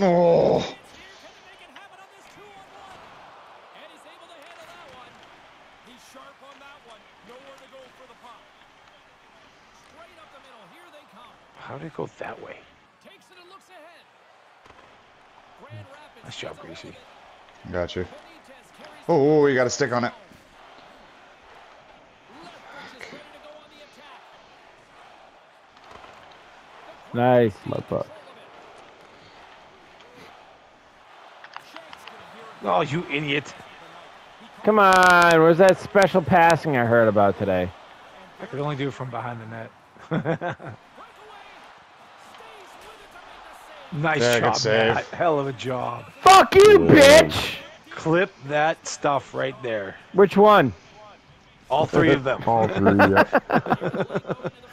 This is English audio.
Oh. Here's can they make it happen on this two on one. And he's able to handle that one. He's sharp on that one. Nowhere to go for the pop. Straight up the middle. Here they come. How did it go that way? Takes it and looks ahead. Grand Nice job, gets Greasy. with it. Got you. Oh, Benitez oh, carries Oh, you got a stick on it. Nice, my ready to go on the attack. Nice, motherfucker. Oh, you idiot. Come on, where's that special passing I heard about today? I could only do it from behind the net. nice Yeah, job, save. Matt. Hell of a job. Fuck you, bitch! Clip that stuff right there. Which one? All three of them. All three. Yeah.